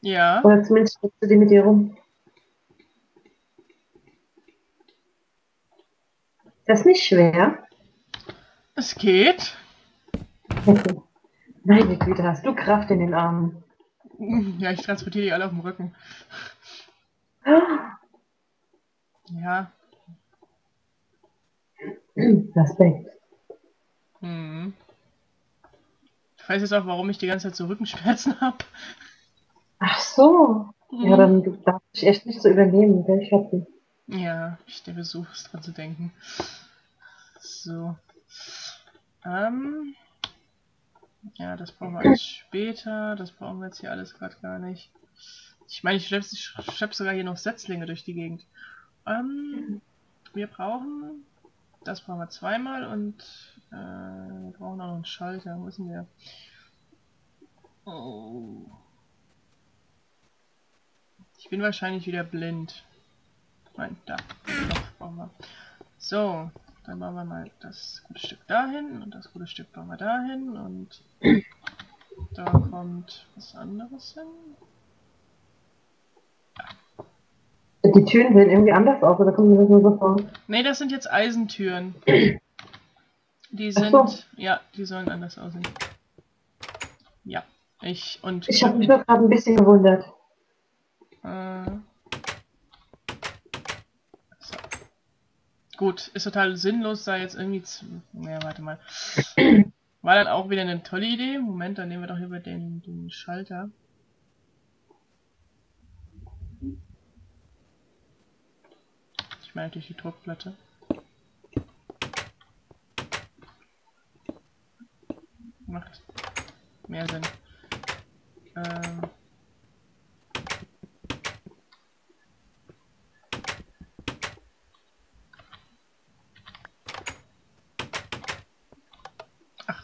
Ja. Oder zumindest schleppst du die mit dir rum. Das ist nicht schwer. Es geht. Meine Güte, hast du Kraft in den Armen. Ja, ich transportiere die alle auf dem Rücken. Ja. Respekt. Hm. Ich weiß jetzt auch, warum ich die ganze Zeit so Rückenschmerzen habe. Ach so. Ja, dann darf ich echt nicht so übernehmen, gell, Schatzi? Ja, ich der Besuch ist dran zu denken. So. Ähm. Ja, das brauchen wir alles später. Das brauchen wir jetzt hier alles gerade gar nicht. Ich meine, ich schleppe schlepp sogar hier noch Setzlinge durch die Gegend. Ähm, wir brauchen. Das brauchen wir zweimal und äh, wir brauchen auch noch einen Schalter. Wo ist denn der? Oh. Ich bin wahrscheinlich wieder blind. Nein, da. So, dann bauen wir mal das gute Stück dahin und das gute Stück bauen wir dahin und da kommt was anderes hin. Die Türen sehen irgendwie anders aus, oder kommt mir das nur so vor? Ne, das sind jetzt Eisentüren. Die sind, so. ja, die sollen anders aussehen. Ja, ich und Ich habe mich nur gerade ein bisschen gewundert. Äh, so. Gut, ist total sinnlos, da jetzt irgendwie zu. Naja, warte mal. War dann auch wieder eine tolle Idee. Moment, dann nehmen wir doch über den, den Schalter. Ich meine natürlich die Druckplatte. Macht mehr Sinn. Ähm.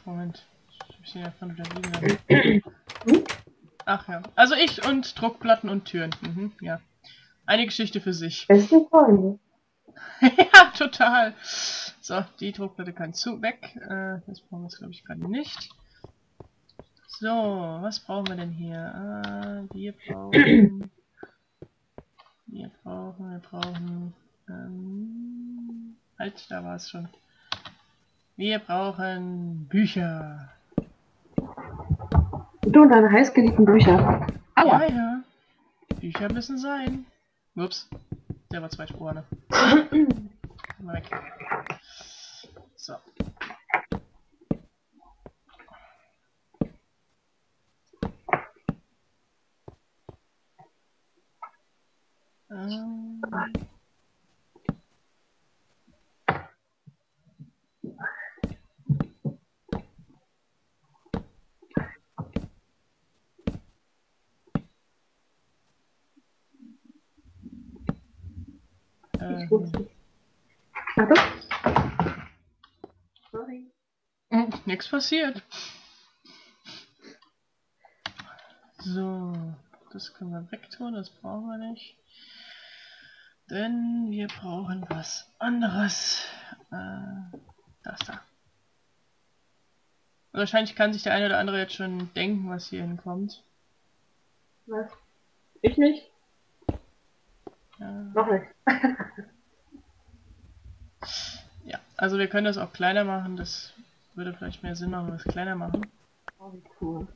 Moment. Ich sie ja wieder liegen. Ach ja. Also ich und Druckplatten und Türen. Mhm, ja. Eine Geschichte für sich. Beste Freunde. ja, total. So, die Druckplatte kann zu weg. Äh, das brauchen wir jetzt, glaube ich, gerade nicht. So, was brauchen wir denn hier? Äh, wir brauchen... Wir brauchen, wir brauchen... Ähm, halt, da war es schon. Wir brauchen Bücher. Du und deine heißgeliebten Bücher. Ja, ja. Bücher müssen sein. Ups. Der war zwei Spuren. Mal weg. So. Ähm. Ich Ähm. Achtung. Sorry. Hm, Nichts passiert. So, das können wir wegtun, das brauchen wir nicht. Denn wir brauchen was anderes. Äh, das da. Wahrscheinlich kann sich der eine oder andere jetzt schon denken, was hier hinkommt. Was? Ich nicht? Noch nicht. ja, also wir können das auch kleiner machen. Das würde vielleicht mehr Sinn machen, wenn wir es kleiner machen. Oh, wie cool.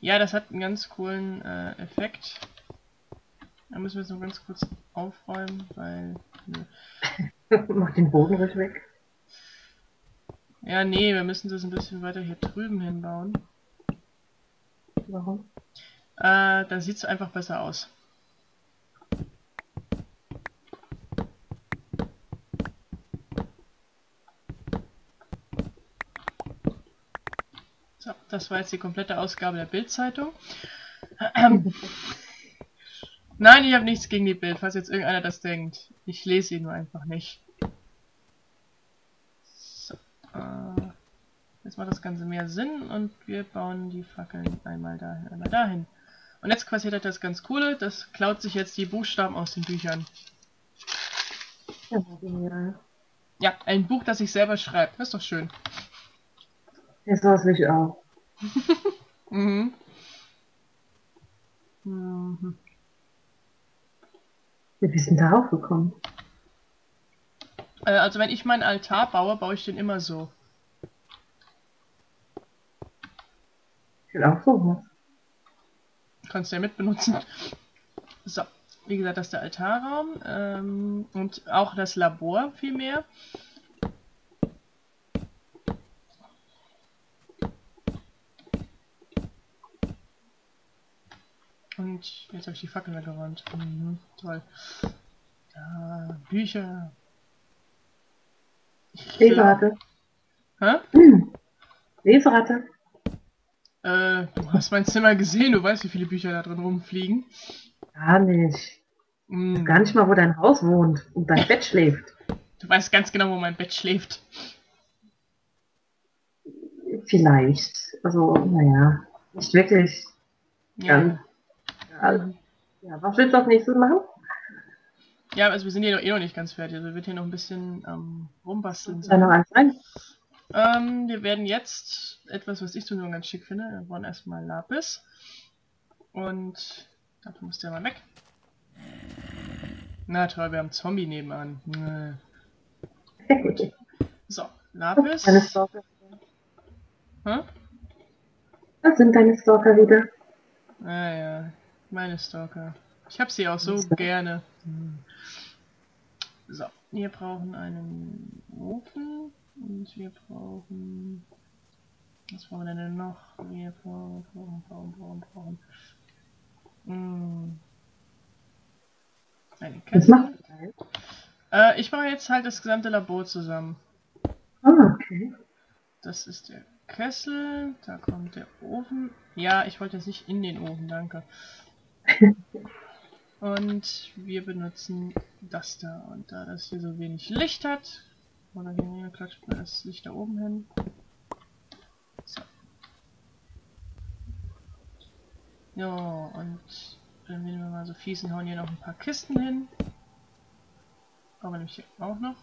Ja, das hat einen ganz coolen äh, Effekt. Da müssen wir es nur ganz kurz aufräumen, weil... Nö. Mach den Boden ruhig weg. Ja, nee, wir müssen das ein bisschen weiter hier drüben hinbauen. Warum? Äh, dann sieht es einfach besser aus. So, das war jetzt die komplette Ausgabe der Bild-Zeitung. Nein, ich habe nichts gegen die Bild, falls jetzt irgendeiner das denkt. Ich lese sie nur einfach nicht. So, äh, jetzt macht das Ganze mehr Sinn und wir bauen die Fackeln einmal dahin, einmal dahin. Und jetzt passiert halt das ganz Coole, das klaut sich jetzt die Buchstaben aus den Büchern. Ja, genial. Ja, ein Buch, das sich selber schreibt. Das ist doch schön. Das war's mich auch. Mhm. Mhm. Du denn darauf gekommen? Äh, also wenn ich meinen Altar baue, baue ich den immer so. Ich will auch sowas. Kannst du ja mitbenutzen. So, wie gesagt, das ist der Altarraum ähm, und auch das Labor vielmehr. Und jetzt habe ich die Fackel weggeräumt. Mhm, toll. Da, Bücher. Leseratte. Hä? Leseratte. Äh, du hast mein Zimmer gesehen, du weißt, wie viele Bücher da drin rumfliegen. Gar nicht. Mm, Gar nicht mal, wo dein Haus wohnt und dein Bett schläft. Du weißt ganz genau, wo mein Bett schläft. Vielleicht. Also, naja. Nicht wirklich. Ja. Ja. Ja, ja, was willst du als nächstes machen? Ja, also wir sind hier noch, eh noch nicht ganz fertig. Also wird hier noch ein bisschen ähm, rumbasteln. Da noch sein. eins rein? Ähm, wir werden jetzt etwas, was ich so nur ganz schick finde. Wir brauchen erstmal Lapis. Und dafür muss der mal weg. Na toll, wir haben Zombie nebenan. Nö. Gut. So, Lapis. Deine Stalker. Hä? Das sind deine Stalker wieder. Ah ja, meine Stalker. Ich hab sie auch so gerne. Hm. So, wir brauchen einen Ofen und wir brauchen. Was brauchen wir denn noch? Wir brauchen, brauchen, brauchen, brauchen, brauchen. Hm. Eine ihr Äh, ich baue jetzt halt das gesamte Labor zusammen. Ah, okay. Das ist der Kessel, da kommt der Ofen. Ja, ich wollte jetzt nicht in den Ofen, danke. Und wir benutzen das da. Und da das hier so wenig Licht hat, oder hier klatscht man das Licht da oben hin. So. Ja, und dann nehmen wir mal so fies und hauen hier noch ein paar Kisten hin. Aber nämlich hier auch noch.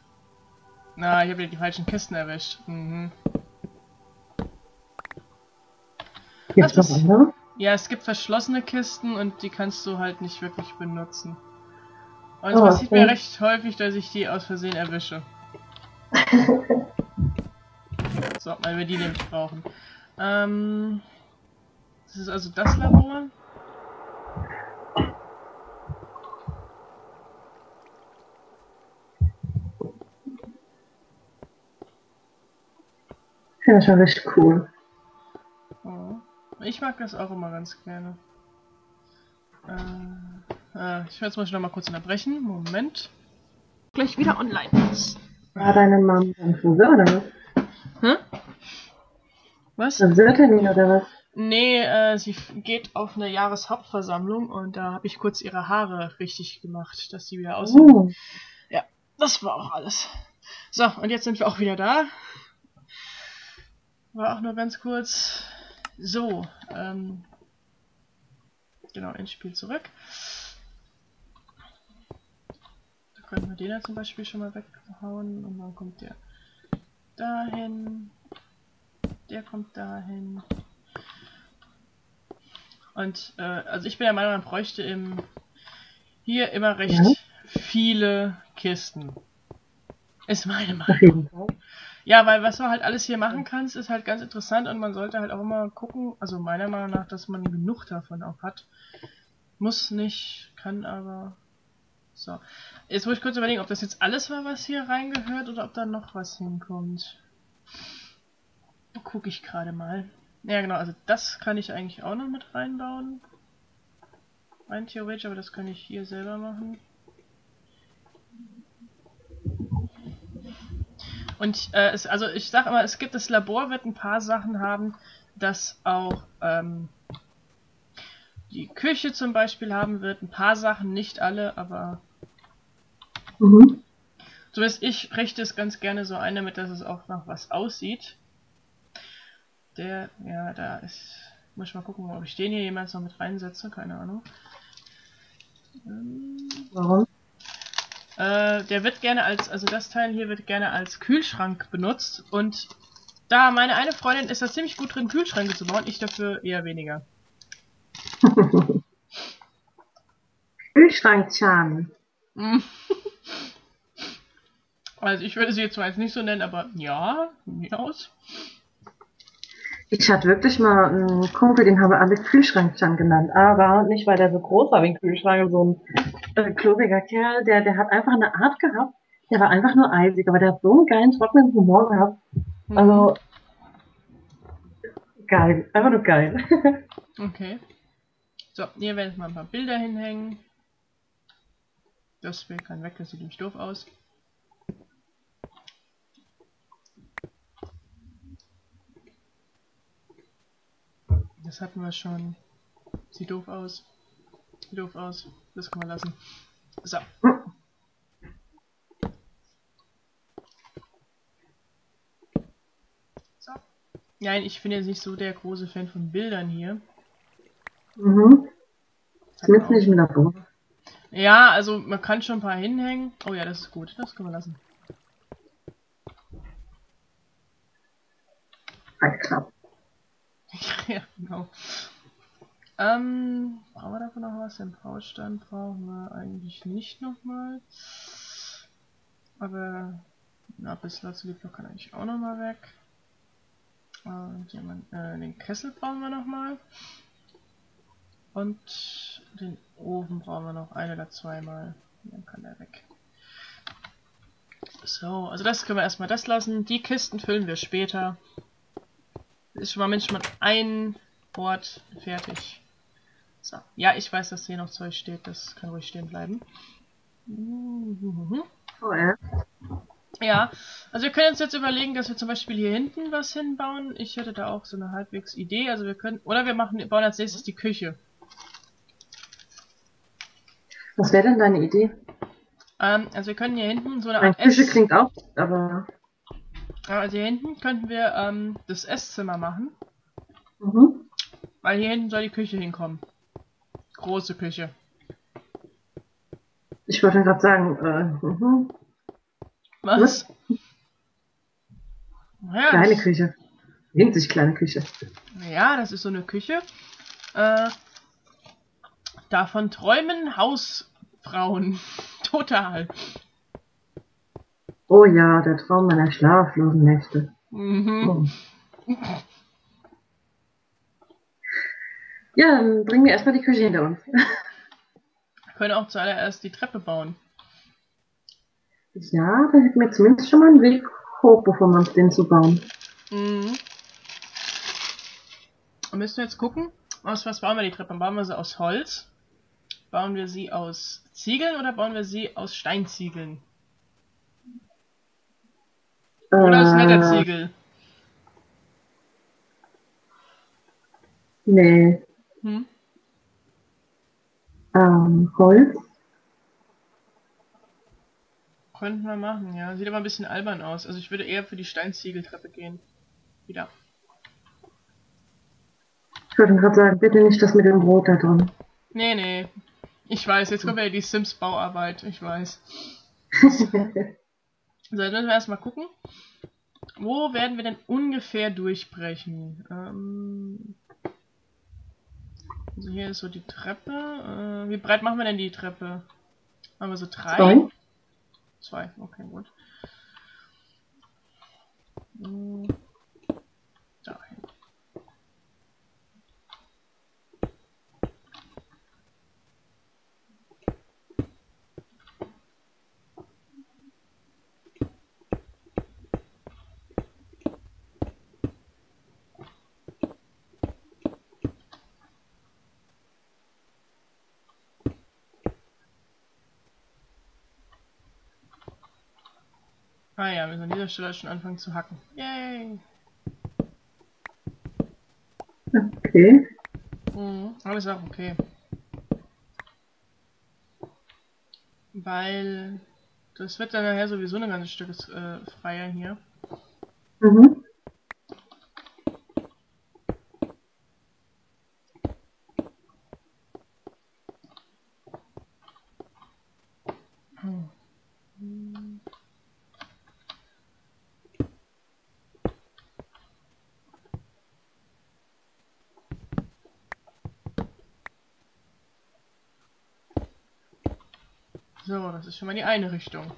Na, ich habe wieder die falschen Kisten erwischt. Mhm. Gibt's Das noch ist- andere? Ja, es gibt verschlossene Kisten und die kannst du halt nicht wirklich benutzen. Und es Oh, passiert okay. mir recht häufig, dass ich die aus Versehen erwische. so, weil wir die nämlich brauchen. Ähm, das ist also das Labor. Ja, das war richtig cool. Ich mag das auch immer ganz gerne. Äh, äh, ich werde jetzt mal noch mal kurz unterbrechen. Moment. Gleich wieder online. War deine Mom beim Friseur oder was? Hm? Was? Friseurtermin oder was? Nee, äh, sie geht auf eine Jahreshauptversammlung und da habe ich kurz ihre Haare richtig gemacht, dass sie wieder aussehen. Oh, Das war auch alles. So, und jetzt sind wir auch wieder da. War auch nur ganz kurz. So, ähm. Genau, ins Spiel zurück. Da können wir den ja zum Beispiel schon mal weghauen und dann kommt der dahin. Der kommt dahin. Und, äh, also ich bin der Meinung, man bräuchte im, hier immer recht Ja. viele Kisten. Ist meine Meinung. Ja, weil was du halt alles hier machen kannst, ist halt ganz interessant und man sollte halt auch immer gucken, also meiner Meinung nach, dass man genug davon auch hat. Muss nicht, kann aber. So. Jetzt muss ich kurz überlegen, ob das jetzt alles war, was hier reingehört oder ob da noch was hinkommt. Gucke ich gerade mal. Ja, genau, also das kann ich eigentlich auch noch mit reinbauen. Rein theoretisch, aber das kann ich hier selber machen. Und äh, es, also ich sag immer, es gibt das Labor wird ein paar Sachen haben, das auch ähm, die Küche zum Beispiel haben wird. Ein paar Sachen, nicht alle, aber Mhm. zumindest ich richte es ganz gerne so ein, damit dass es auch nach was aussieht. Der, ja, da ist. Muss ich mal gucken, ob ich den hier jemals noch mit reinsetze, keine Ahnung. Ähm, Warum? Äh, der wird gerne als, also das Teil hier wird gerne als Kühlschrank benutzt und da meine eine Freundin ist da ziemlich gut drin, Kühlschränke zu bauen, ich dafür eher weniger. Kühlschrank-Chan. Hm. Also ich würde sie jetzt zwar jetzt nicht so nennen, aber ja, mir aus. Ich hatte wirklich mal einen Kumpel, den haben wir alle Kühlschrank-Chan genannt. Aber nicht, weil der so groß war wie ein Kühlschrank, so ein äh, klobiger Kerl. Der, der hat einfach eine Art gehabt. Der war einfach nur eisig, aber der hat so einen geilen, trockenen Humor gehabt. Mhm. Also, geil. Einfach nur geil. Okay. So, hier werden jetzt mal ein paar Bilder hinhängen. Das will kein weg, das sieht nämlich doof aus. Das hatten wir schon. Sieht doof aus. Sieht doof aus. Das können wir lassen. So. So. Nein, ich bin jetzt nicht so der große Fan von Bildern hier. mhm. Zumindest nicht im Labor. Ja, also man kann schon ein paar hinhängen. Oh ja, das ist gut. Das können wir lassen. Halt knapp. ja, genau. Ähm, brauchen wir davon noch was? Den Braustand brauchen wir eigentlich nicht nochmal. Aber na, bis Lieblock kann eigentlich auch nochmal weg. Und jemand, äh, den Kessel brauchen wir nochmal. Und den Ofen brauchen wir noch ein oder zweimal. Dann kann der weg. So, also das können wir erstmal das lassen. Die Kisten füllen wir später. Ist schon mal mindestens mal ein Ort fertig. So. Ja, ich weiß, dass hier noch Zeug steht. Das kann ruhig stehen bleiben. Mhm. Ja. Also wir können uns jetzt überlegen, dass wir zum Beispiel hier hinten was hinbauen. Ich hätte da auch so eine halbwegs Idee. Also wir können, oder wir machen, bauen als nächstes die Küche. Was wäre denn deine Idee? Ähm, also wir können hier hinten so eine Art Küche Ess, klingt auch, aber. Also hier hinten könnten wir ähm, das Esszimmer machen, Mhm. weil hier hinten soll die Küche hinkommen. Große Küche. Ich wollte gerade sagen, äh, mhm. Was? Ja, kleine das- Küche. Winzig kleine Küche. Ja, das ist so eine Küche. Äh, davon träumen Hausfrauen. Total. Oh ja, der Traum meiner schlaflosen Nächte. Mhm. Oh. Ja, dann bringen wir erstmal die Küche hinter uns. Wir können auch zuallererst die Treppe bauen. Ja, da hätten wir zumindest schon mal einen Weg hoch, bevor wir uns den zu bauen. Mhm. Und müssen wir jetzt gucken, aus was bauen wir die Treppe? Bauen wir sie aus Holz? Bauen wir sie aus Ziegeln oder bauen wir sie aus Steinziegeln? Oder aus Äh, Netterziegel? Nee, Hm? ähm, Holz. Könnten wir machen, ja. Sieht aber ein bisschen albern aus. Also ich würde eher für die Steinziegeltreppe gehen. Wieder. Ich wollte gerade sagen, bitte nicht das mit dem Brot da drin. Nee, nee. Ich weiß, jetzt kommt ja die Sims-Bauarbeit. Ich weiß. So, jetzt müssen wir erstmal gucken. Wo werden wir denn ungefähr durchbrechen? Ähm, also hier ist so die Treppe. Äh, wie breit machen wir denn die Treppe? Machen wir so drei? Zwei? Zwei, okay, gut. Hm, Ah ja, wir müssen an dieser Stelle schon anfangen zu hacken. Yay! Okay. Mhm, aber ist auch okay. Weil das wird dann nachher sowieso ein ganzes Stück äh, freier hier. Mhm. So, das ist schon mal die eine Richtung.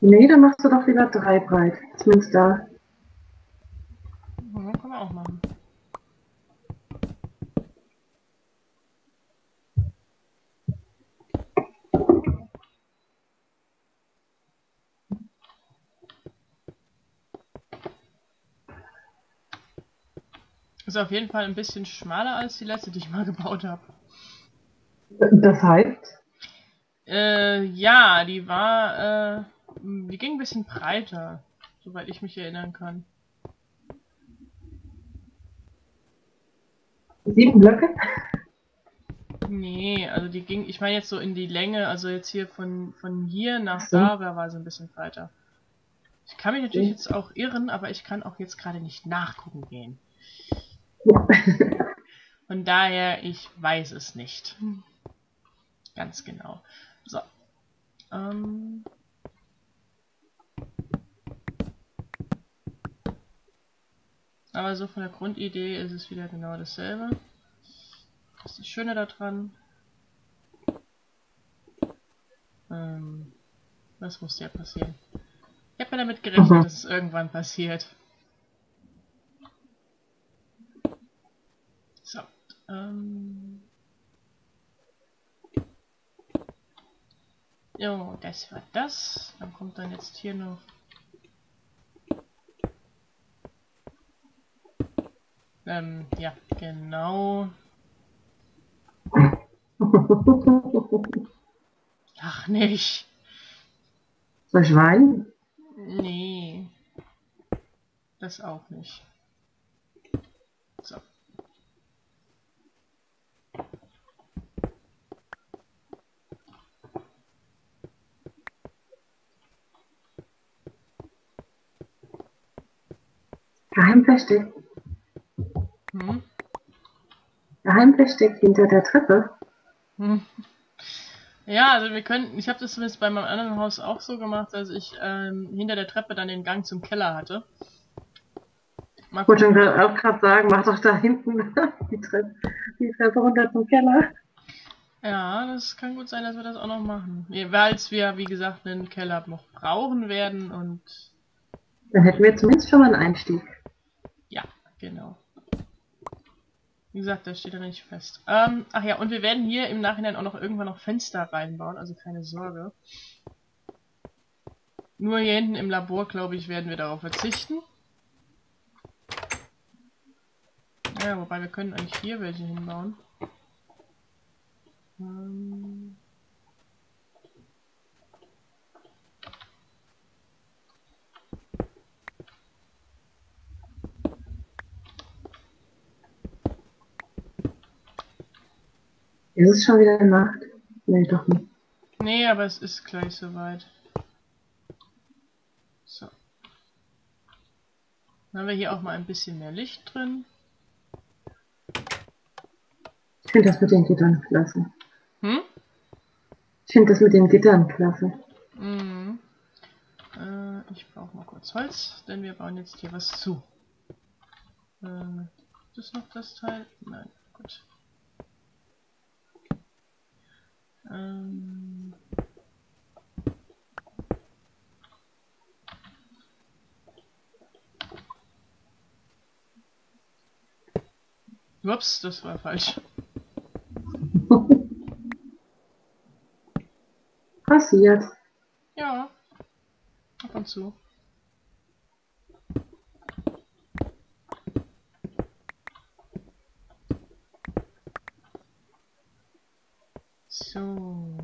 Nee, dann machst du doch lieber drei breit. Zumindest da. Ja, kann man auch machen. Ist auf jeden Fall ein bisschen schmaler als die letzte, die ich mal gebaut habe. Das heißt? Äh, ja, die war, äh, die ging ein bisschen breiter, soweit ich mich erinnern kann. Sieben Blöcke? Nee, also die ging, ich meine jetzt so in die Länge, also jetzt hier von, von hier nach so. da war, sie ein bisschen breiter. Ich kann mich natürlich Okay. jetzt auch irren, aber ich kann auch jetzt gerade nicht nachgucken gehen. Ja. Von daher, ich weiß es nicht. Ganz genau. So. Ähm. Aber so von der Grundidee ist es wieder genau dasselbe. Das ist das Schöne daran. Ähm, was muss ja passieren? Ich habe mir damit gerechnet, Mhm. dass es irgendwann passiert. Ähm. Jo, das war das. Dann kommt dann jetzt hier noch. Ähm, ja, genau. Ach nicht. Soll ich weinen? Nee. Das auch nicht. Geheim versteckt. Hm? Geheim versteckt hinter der Treppe. Hm. Ja, also wir könnten, ich habe das zumindest bei meinem anderen Haus auch so gemacht, dass ich ähm, hinter der Treppe dann den Gang zum Keller hatte. Mal Ich wollte auch gerade sagen, mach doch da hinten die Treppe, die Treppe runter zum Keller. Ja, das kann gut sein, dass wir das auch noch machen. Weil wir, wie gesagt, einen Keller noch brauchen werden und Dann hätten wir zumindest schon mal einen Einstieg. Genau. Wie gesagt, das steht ja nicht fest. Ähm, ach ja, und wir werden hier im Nachhinein auch noch irgendwann noch Fenster reinbauen, also keine Sorge. Nur hier hinten im Labor, glaube ich, werden wir darauf verzichten. Ja, wobei wir können eigentlich hier welche hinbauen. Ähm, Ist es schon wieder Nacht? Nee, doch nicht. Nee, aber es ist gleich soweit. So. Dann haben wir hier auch mal ein bisschen mehr Licht drin. Ich finde das mit den Gittern klasse. Hm? Ich finde das mit den Gittern klasse. Mhm. Äh, ich brauche mal kurz Holz, denn wir bauen jetzt hier was zu. Äh, ist das noch das Teil? Nein, gut. Ähm, Ups, das war falsch. Passiert. Ja, ab und zu. So.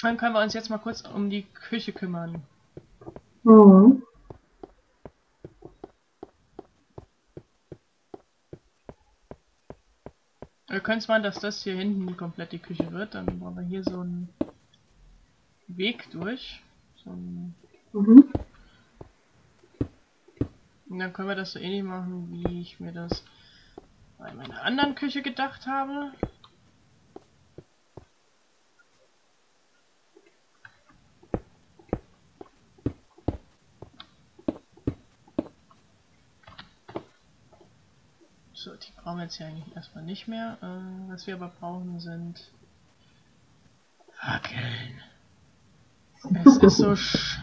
Dann können wir uns jetzt mal kurz um die Küche kümmern. Mhm. Wir können es mal, dass das hier hinten komplett die Küche wird. Dann brauchen wir hier so einen Weg durch. So einen Mhm. Und dann können wir das so ähnlich machen, wie ich mir das bei meiner anderen Küche gedacht habe. So, die brauchen wir jetzt hier eigentlich erstmal nicht mehr. Äh, was wir aber brauchen sind Fackeln. Es ist so sch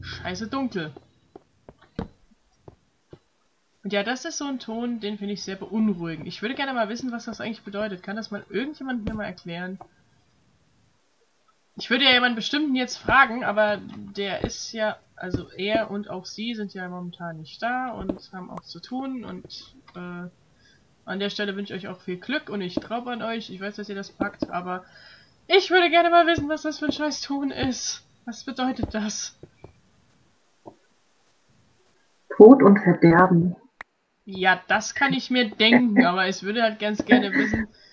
scheiße dunkel. Und ja, das ist so ein Ton, den finde ich sehr beunruhigend. Ich würde gerne mal wissen, was das eigentlich bedeutet. Kann das mal irgendjemand mir mal erklären? Ich würde ja jemanden bestimmten jetzt fragen, aber der ist ja, also er und auch sie sind ja momentan nicht da und haben auch zu tun und äh, an der Stelle wünsche ich euch auch viel Glück und ich glaube an euch. Ich weiß, dass ihr das packt, aber ich würde gerne mal wissen, was das für ein scheiß Ton ist. Was bedeutet das? Tod und Verderben. Ja, das kann ich mir denken, aber ich würde halt ganz gerne wissen,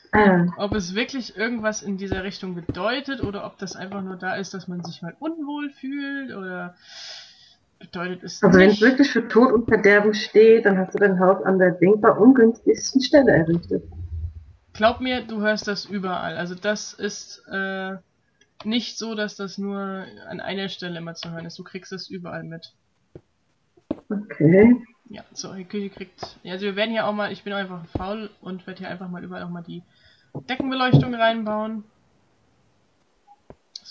ob es wirklich irgendwas in dieser Richtung bedeutet oder ob das einfach nur da ist, dass man sich mal unwohl fühlt oder bedeutet es also wenn es wirklich für Tod und Verderben steht, dann hast du dein Haus an der denkbar ungünstigsten Stelle errichtet. Glaub mir, du hörst das überall. Also das ist äh, nicht so, dass das nur an einer Stelle immer zu hören ist. Du kriegst es überall mit. Okay. Ja, so, die Küche kriegt. Ja, also wir werden hier auch mal, ich bin einfach faul und werde hier einfach mal überall auch mal die Deckenbeleuchtung reinbauen.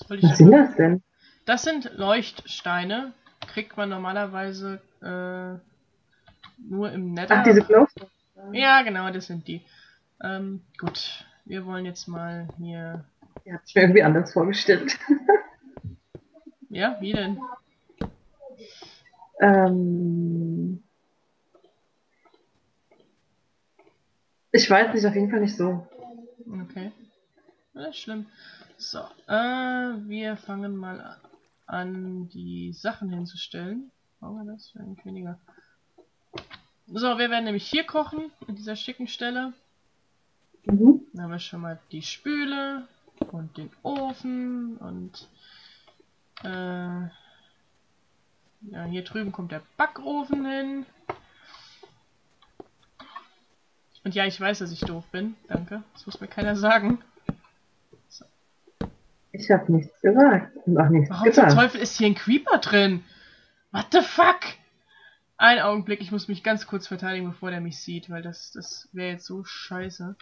Was ich Was sind das denn? Das sind Leuchtsteine. Kriegt man normalerweise äh, nur im Nether. Ach, diese Glowstones. Ja, genau, das sind die. Ähm, gut. Wir wollen jetzt mal hier. Hat sich mir irgendwie anders vorgestellt. Ja, wie denn? Ähm, ich weiß nicht, auf jeden Fall nicht so. Okay. Das ist schlimm. So, äh, wir fangen mal an, die Sachen hinzustellen. Brauchen wir das? Eigentlich weniger. So, wir werden nämlich hier kochen, an dieser schicken Stelle. Mhm. Dann haben wir schon mal die Spüle und den Ofen und äh, ja, hier drüben kommt der Backofen hin. Und ja, ich weiß, dass ich doof bin. Danke. Das muss mir keiner sagen. Ich habe nichts gesagt und auch nichts Warum zum getan. Teufel ist hier ein Creeper drin? What the fuck? Ein Augenblick, ich muss mich ganz kurz verteidigen, bevor der mich sieht, weil das, das wäre jetzt so scheiße.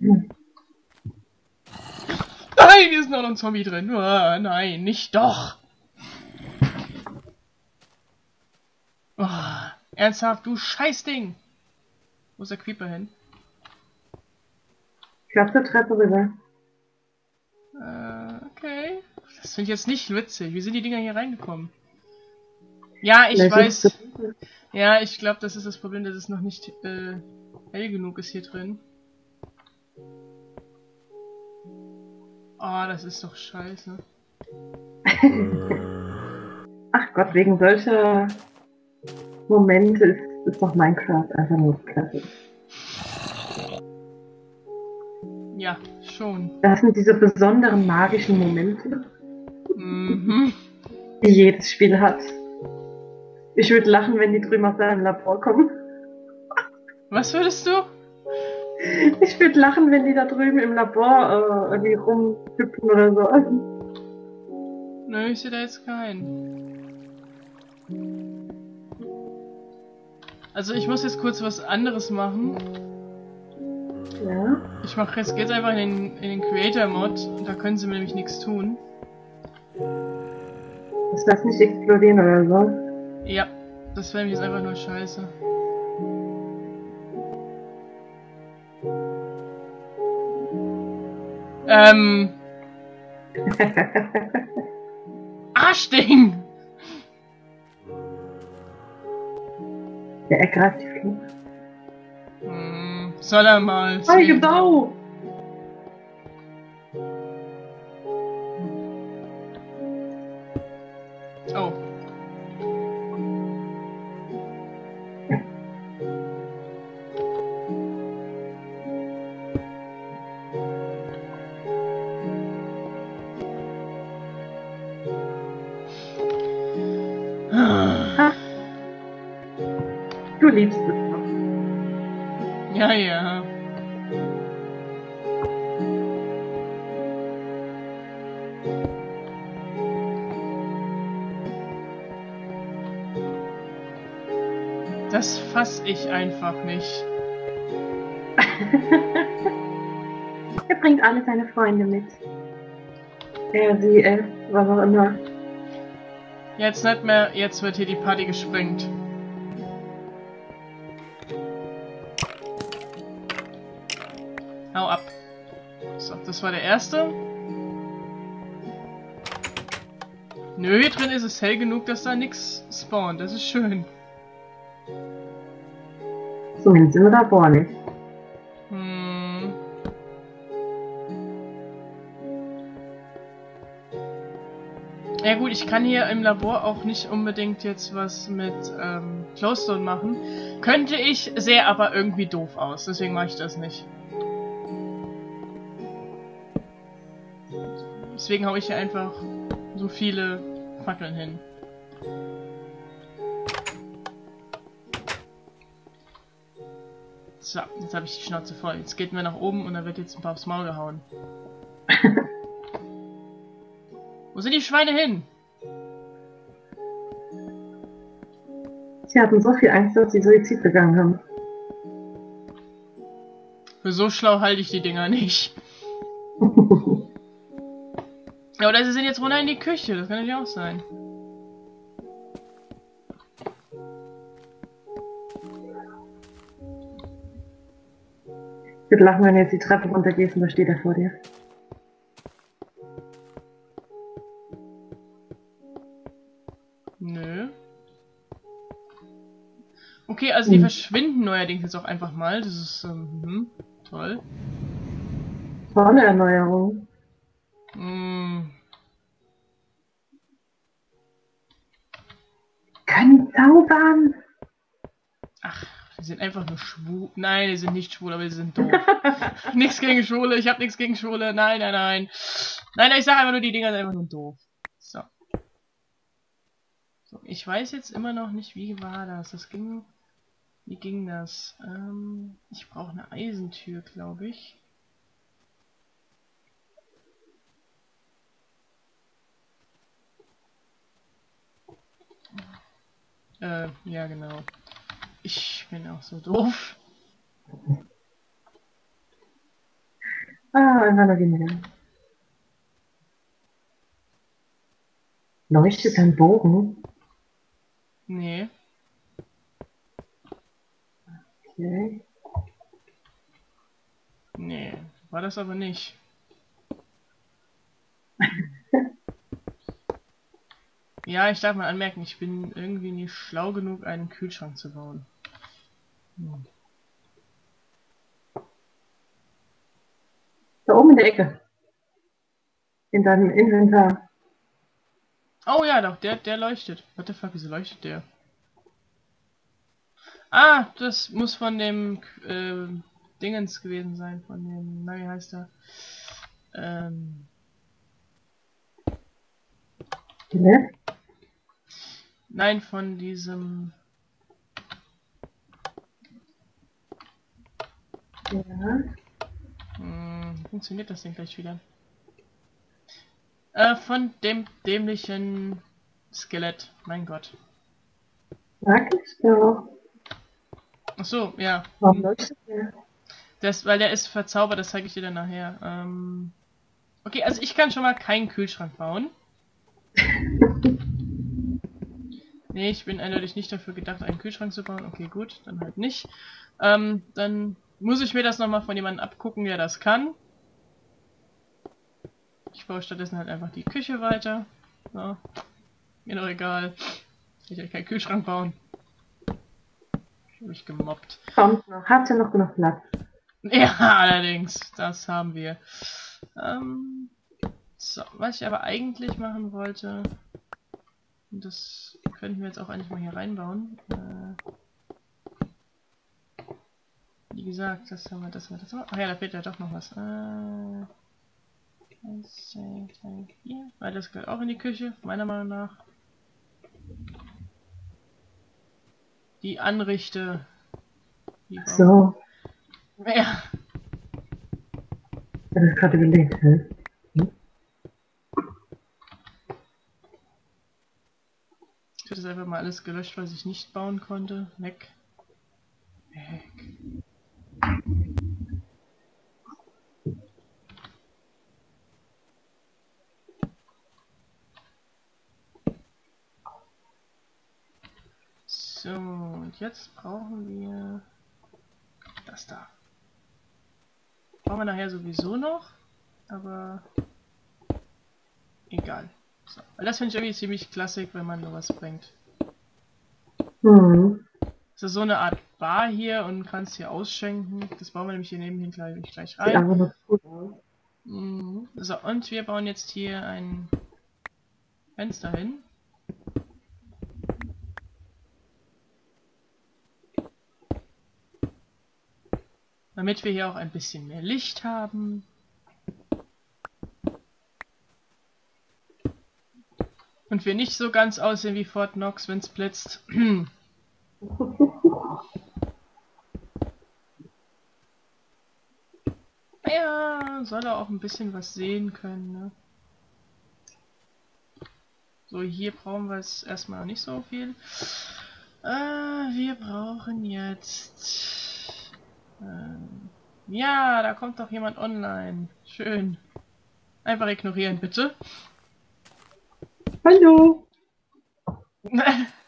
Hm. Nein, hier ist noch ein Zombie drin. Ah, nein, nicht doch. Oh, ernsthaft, du Scheißding. Wo ist der Creeper hin? Ich glaube, zur Treppe rüber. Äh, okay. Das finde ich jetzt nicht witzig. Wie sind die Dinger hier reingekommen? Ja, ich Vielleicht weiß. Ja, ich glaube, das ist das Problem, dass es noch nicht äh, hell genug ist hier drin. Oh, das ist doch scheiße. Ach Gott, wegen solcher Momente ist, ist doch Minecraft einfach nur klasse. Ja, schon. Das sind diese besonderen magischen Momente, Mhm. die jedes Spiel hat. Ich würde lachen, wenn die drüben aus seinem Labor kommen. Was würdest du? Ich würde lachen, wenn die da drüben im Labor äh, irgendwie rumhüpfen oder so. Nö, ich sehe da jetzt keinen. Also ich muss jetzt kurz was anderes machen. Ja. Ich mache jetzt geht's einfach in den, in den Creator-Mod und da können sie mir nämlich nichts tun. Das lass nicht explodieren oder so. Ja, das wäre nämlich jetzt einfach nur scheiße. Ähm. Arschding! Der ergreift die Flucht. Hm, soll er mal. Hey, genau! Du liebst es doch. Ja, ja. Das fass ich einfach nicht. er bringt alle seine Freunde mit. Er, sie, er, was auch immer. Jetzt nicht mehr, jetzt wird hier die Party gesprengt. Das war der erste. Nö, hier drin ist es hell genug, dass da nichts spawnt. Das ist schön. Zumindest im Labor nicht. Hm. Ja gut, ich kann hier im Labor auch nicht unbedingt jetzt was mit ähm, Glowstone machen. Könnte ich, sehe aber irgendwie doof aus, deswegen mache ich das nicht. Deswegen hau ich hier einfach so viele Fackeln hin. So, jetzt habe ich die Schnauze voll. Jetzt geht mir nach oben und dann wird jetzt ein paar aufs Maul gehauen. Wo sind die Schweine hin? Sie hatten so viel Angst, dass sie Suizid begangen haben. Für so schlau halte ich die Dinger nicht. Ja, oder sie sind jetzt runter in die Küche. Das kann natürlich auch sein. Ich würde lachen, wenn du jetzt die Treppe runtergehst und da steht er vor dir. Nö. Okay, also die Hm. verschwinden neuerdings jetzt auch einfach mal. Das ist, ähm, hm, toll. War eine Erneuerung. Die sind einfach nur schwul. Nein, die sind nicht schwul, aber die sind doof. nichts gegen Schwule, ich habe nichts gegen Schwule. Nein, nein, nein. Nein, ich sage einfach nur, die Dinger sind einfach nur doof. So. so. Ich weiß jetzt immer noch nicht, wie war das? Das ging. Wie ging das? Ähm, ich brauche eine Eisentür, glaube ich. Äh, ja, genau. Ich bin auch so doof. Ah, einmal noch weniger. Leuchtet ein Bogen? Nee. Okay. Nee, war das aber nicht. ja, ich darf mal anmerken, ich bin irgendwie nicht schlau genug, einen Kühlschrank zu bauen. Da oben in der Ecke. In deinem Inventar. Oh ja, doch, der, der leuchtet. What the fuck, wieso leuchtet der? Ah, das muss von dem äh, Dingens gewesen sein, von dem, na wie heißt er? Ähm, Ne? nein, von diesem Ja. Hm, funktioniert das Ding gleich wieder? Äh, von dem dämlichen Skelett. Mein Gott. Sag ich doch. Ach so, ja. Warum? Das, weil der ist verzaubert, das zeige ich dir dann nachher. Ähm, okay, also ich kann schon mal keinen Kühlschrank bauen. Nee, ich bin eindeutig nicht dafür gedacht, einen Kühlschrank zu bauen. Okay, gut, dann halt nicht. Ähm, dann muss ich mir das nochmal von jemandem abgucken, der das kann. Ich baue stattdessen halt einfach die Küche weiter. So. Mir doch egal. Ich will keinen Kühlschrank bauen. Ich hab mich gemobbt. Kommt noch. Habt ihr noch genug Platz? Ja, allerdings. Das haben wir. Ähm, so, was ich aber eigentlich machen wollte, das könnten wir jetzt auch eigentlich mal hier reinbauen. Äh, wie gesagt, das haben wir, das haben wir, das haben wir. Ach ja, da fehlt ja doch noch was. Äh, drei, vier. Weil das gehört auch in die Küche, meiner Meinung nach. die anrichte. Die so. Ja. Ich habe gerade überlegt, hä? Ich habe das einfach mal alles gelöscht, was ich nicht bauen konnte. Weg. Weg. So, und jetzt brauchen wir das da. Brauchen wir nachher sowieso noch, aber egal. So. Weil das finde ich irgendwie ziemlich klassisch, wenn man sowas bringt. Mhm. Das ist so eine Art Bar hier und kannst hier ausschenken. Das bauen wir nämlich hier nebenhin gleich, gleich rein. Mhm. So, und wir bauen jetzt hier ein Fenster hin. Damit wir hier auch ein bisschen mehr Licht haben. Und wir nicht so ganz aussehen wie Fort Knox, wenn es blitzt. Ja, soll er auch ein bisschen was sehen können, ne? So, hier brauchen wir es erstmal noch nicht so viel. Äh, wir brauchen jetzt... Ähm, ja, da kommt doch jemand online. Schön. Einfach ignorieren, bitte. Hallo.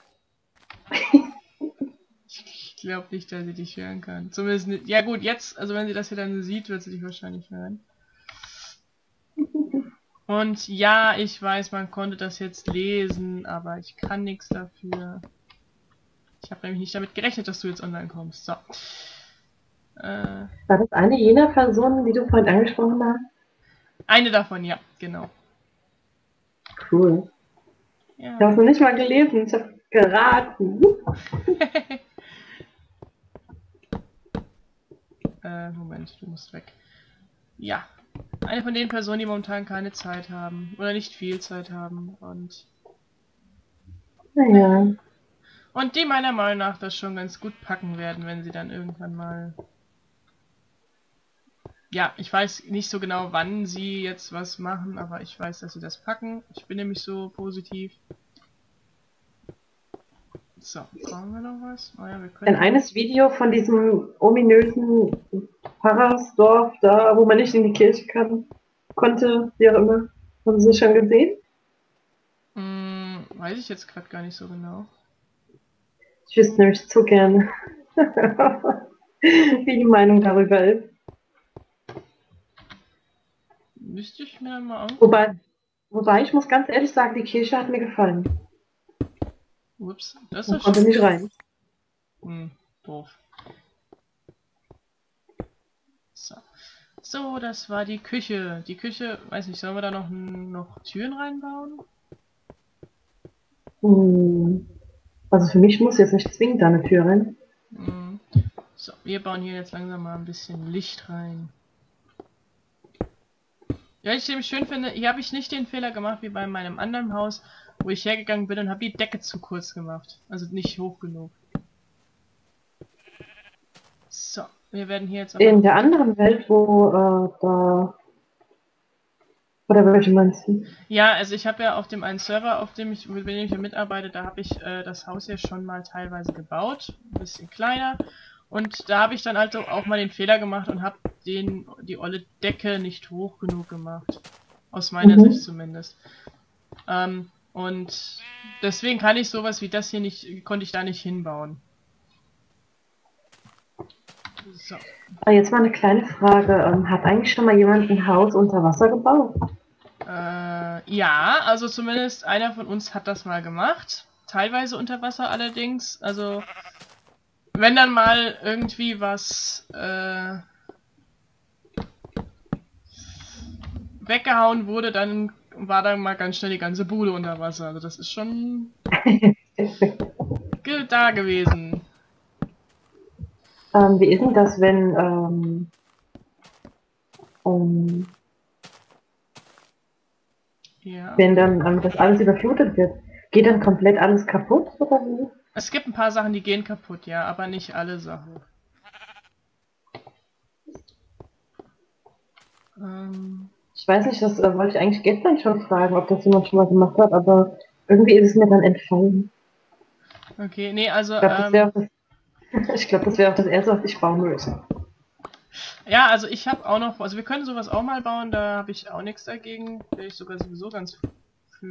Ich glaube nicht, dass sie dich hören kann. Zumindest nicht. Ja gut, jetzt, also wenn sie das hier dann sieht, wird sie dich wahrscheinlich hören. Und ja, ich weiß, man konnte das jetzt lesen, aber ich kann nichts dafür. Ich habe nämlich nicht damit gerechnet, dass du jetzt online kommst. So. Äh, War das eine jener Personen, die du vorhin angesprochen hast? eine davon, ja, genau. Cool. Ich Ja. habe es noch nicht mal gelesen, ich habe geraten. Äh, Moment, du musst weg. Ja. Eine von den Personen, die momentan keine Zeit haben. Oder nicht viel Zeit haben. Und, Naja. und die meiner Meinung nach das schon ganz gut packen werden, wenn sie dann irgendwann mal. Ja, ich weiß nicht so genau, wann sie jetzt was machen, aber ich weiß, dass sie das packen. Ich bin nämlich so positiv. So, brauchen wir noch was? Oh ja, wir können. Denn eines Video von diesem ominösen Pfarrersdorf da, wo man nicht in die Kirche kann, konnte, wie auch immer. Haben Sie es schon gesehen? Hm, weiß ich jetzt gerade gar nicht so genau. Ich wüsste nämlich zu gerne, wie die Meinung darüber ist. Müsste ich mir mal an. Wobei, wobei ich muss ganz ehrlich sagen, die Kirche hat mir gefallen. Ups, das ist konnte nicht rein. Hm, doof. So. So, das war die Küche. Die Küche, weiß nicht, sollen wir da noch, noch Türen reinbauen? Hm. Also für mich muss jetzt nicht zwingend da eine Tür rein. Hm. So, wir bauen hier jetzt langsam mal ein bisschen Licht rein. Ja, ich nämlich schön finde, hier habe ich nicht den Fehler gemacht wie bei meinem anderen Haus, wo ich hergegangen bin und habe die Decke zu kurz gemacht. Also nicht hoch genug. So, wir werden hier jetzt. In der anderen Welt, wo äh, da. Oder welche meinst du? Ja, also ich habe ja auf dem einen Server, auf dem ich, mit dem ich mitarbeite, da habe ich äh, das Haus ja schon mal teilweise gebaut, ein bisschen kleiner. Und da habe ich dann also auch mal den Fehler gemacht und habe den die olle Decke nicht hoch genug gemacht. Aus meiner Mhm. Sicht zumindest. Ähm, und deswegen kann ich sowas wie das hier nicht, konnte ich da nicht hinbauen. So. Ah, jetzt mal eine kleine Frage. Ähm, hat eigentlich schon mal jemand ein Haus unter Wasser gebaut? Äh, ja, also zumindest einer von uns hat das mal gemacht. Teilweise unter Wasser allerdings. Also, wenn dann mal irgendwie was äh, weggehauen wurde, dann war dann mal ganz schnell die ganze Bude unter Wasser. Also, das ist schon da gewesen. Ähm, wie ist denn das, wenn, ähm, ähm, Ja. wenn dann ähm, das alles überflutet wird? Geht dann komplett alles kaputt oder wie? Es gibt ein paar Sachen, die gehen kaputt, ja, aber nicht alle Sachen. Ähm, ich weiß nicht, das äh, wollte ich eigentlich gestern schon fragen, ob das jemand schon mal gemacht hat, aber irgendwie ist es mir dann entfallen. Okay, nee, also. Ich glaube, das wäre ähm, das, wär auch das Erste, was ich bauen müsste. Ja, also ich habe auch noch, also wir können sowas auch mal bauen, da habe ich auch nichts dagegen. Wäre ich sogar sowieso ganz für,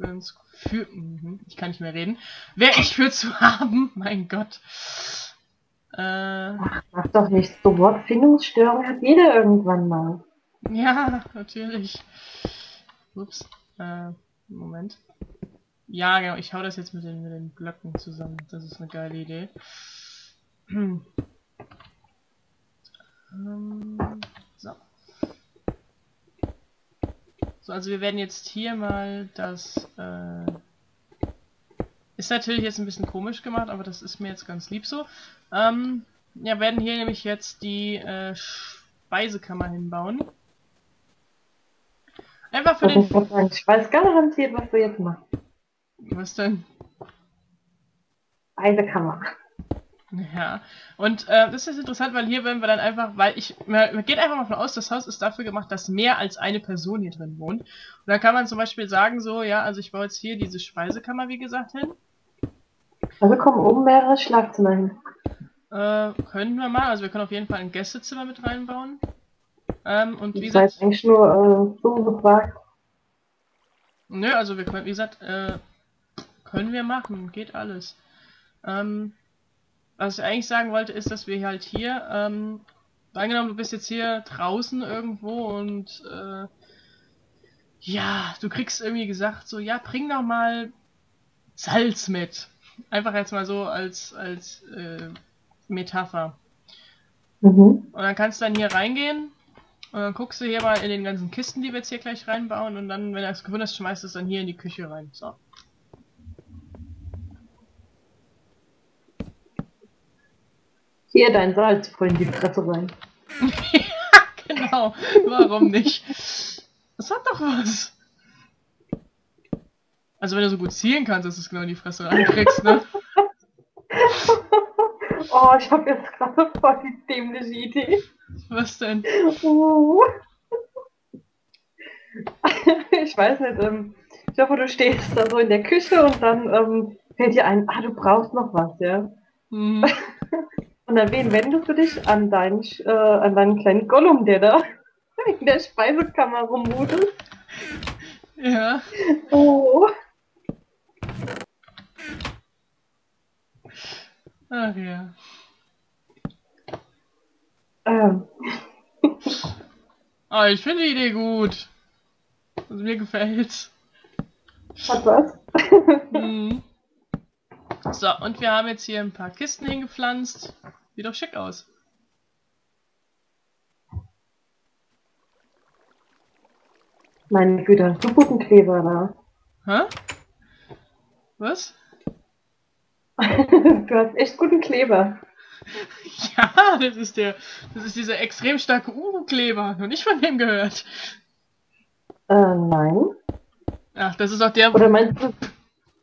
ganz für, mhm, ich kann nicht mehr reden. Wäre ich für zu haben, mein Gott. Äh, Ach, mach doch nicht so Wortfindungsstörung hat jeder irgendwann mal. Ja, natürlich. Ups. Äh, Moment. Ja, genau, ich hau das jetzt mit den, mit den Blöcken zusammen. Das ist eine geile Idee. ähm, so. So, also wir werden jetzt hier mal das... Äh, ist natürlich jetzt ein bisschen komisch gemacht, aber das ist mir jetzt ganz lieb so. Ähm, ja, werden hier nämlich jetzt die äh, Speisekammer hinbauen. Einfach für den. Ich weiß garantiert, was du jetzt machst. Was denn? Speisekammer. Ja, und äh, das ist interessant, weil hier werden wir dann einfach, weil ich, man, man geht einfach mal von aus, das Haus ist dafür gemacht, dass mehr als eine Person hier drin wohnt. Und da kann man zum Beispiel sagen, so, ja, also ich baue jetzt hier diese Speisekammer, wie gesagt, hin. Also kommen oben mehrere Schlafzimmer hin. Äh, können wir mal, also wir können auf jeden Fall ein Gästezimmer mit reinbauen. Ähm, und wie gesagt. eigentlich nur äh, so gefragt. Nö, also wir können, wie gesagt, äh, können wir machen, geht alles. Ähm, was ich eigentlich sagen wollte, ist, dass wir halt hier, ähm, angenommen, du bist jetzt hier draußen irgendwo und äh, ja, du kriegst irgendwie gesagt, so, ja, bring doch mal Salz mit. Einfach jetzt mal so als, als äh, Metapher. Mhm. Und dann kannst du dann hier reingehen und dann guckst du hier mal in den ganzen Kisten, die wir jetzt hier gleich reinbauen. Und dann, wenn du es gefunden hast, schmeißt du es dann hier in die Küche rein. So. Hier dein Salz voll in die Fresse rein. ja, genau. Warum nicht? Das hat doch was. Also wenn du so gut zielen kannst, dass du es genau in die Fresse reinkriegst, ne? oh, ich habe jetzt gerade voll die dämliche Idee. Was denn? Uh. ich weiß nicht, ähm, ich hoffe, du stehst da so in der Küche und dann ähm, fällt dir ein, ah, du brauchst noch was, ja? Mhm. und dann wen wendest du dich an deinen, äh, an deinen kleinen Gollum, der da in der Speisekammer rummudelt? Ja. Oh. Ach ja. Ähm. ah, ich finde die Idee gut. Also mir gefällt's. Hat was? mhm. So, und wir haben jetzt hier ein paar Kisten hingepflanzt. Sieht doch schick aus. Meine Güte, so guten Kleber da. Hä? Was? du hast echt guten Kleber. Ja, das ist der, das ist dieser extrem starke Uhu-Kleber. Noch nicht von dem gehört. Äh, nein. Ach, das ist auch der. Oder meinst du?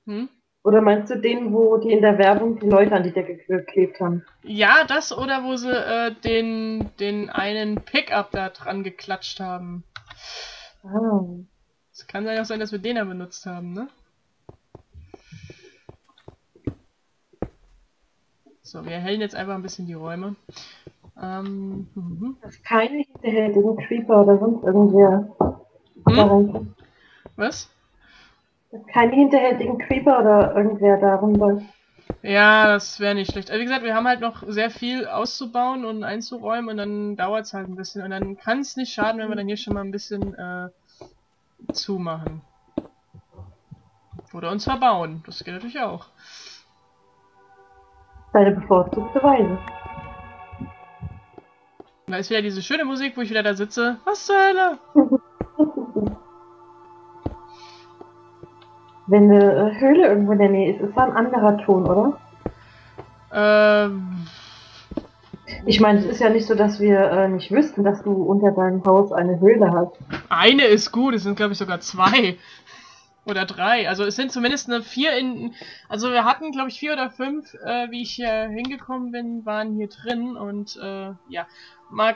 Hm? Oder meinst du den, wo die in der Werbung die Leute an die Decke geklebt haben? Ja, das oder wo sie äh, den, den einen Pickup da dran geklatscht haben. Ah. Es kann ja auch sein, dass wir den ja benutzt haben, ne? So, wir erhellen jetzt einfach ein bisschen die Räume. Ähm, mhm. Das ist keine hinterhältigen Creeper oder sonst irgendwer. Hm? Was? Das ist keine hinterhältigen Creeper oder irgendwer darum läuft. Ja, das wäre nicht schlecht. Also wie gesagt, wir haben halt noch sehr viel auszubauen und einzuräumen und dann dauert es halt ein bisschen. Und dann kann es nicht schaden, wenn wir dann hier schon mal ein bisschen äh, zumachen. Oder uns verbauen. Das geht natürlich auch. Deine bevorzugte Weise. Da ist wieder diese schöne Musik, wo ich wieder da sitze. Was zur Hölle? Wenn eine Höhle irgendwo in der Nähe ist, ist da ein anderer Ton, oder? Ähm. Ich meine, es ist ja nicht so, dass wir äh, nicht wüssten, dass du unter deinem Haus eine Höhle hast. Eine ist gut, es sind glaube ich sogar zwei. Oder drei. Also es sind zumindest eine vier in. Also wir hatten, glaube ich, vier oder fünf, äh, wie ich hier hingekommen bin, waren hier drin und äh, ja. Mal